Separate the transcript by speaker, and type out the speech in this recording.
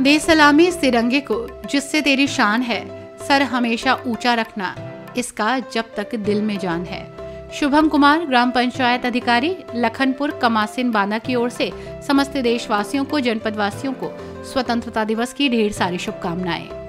Speaker 1: सलामी इस तिरंगे को, जिससे तेरी शान है, सर हमेशा ऊँचा रखना, इसका जब तक दिल में जान है। शुभम कुमार, ग्राम पंचायत अधिकारी, लखनपुर कमासिन बाना की ओर से, समस्त देशवासियों को जनपद वासियों को, स्वतंत्रता दिवस की ढेर सारी शुभकामनाएँ।